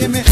que me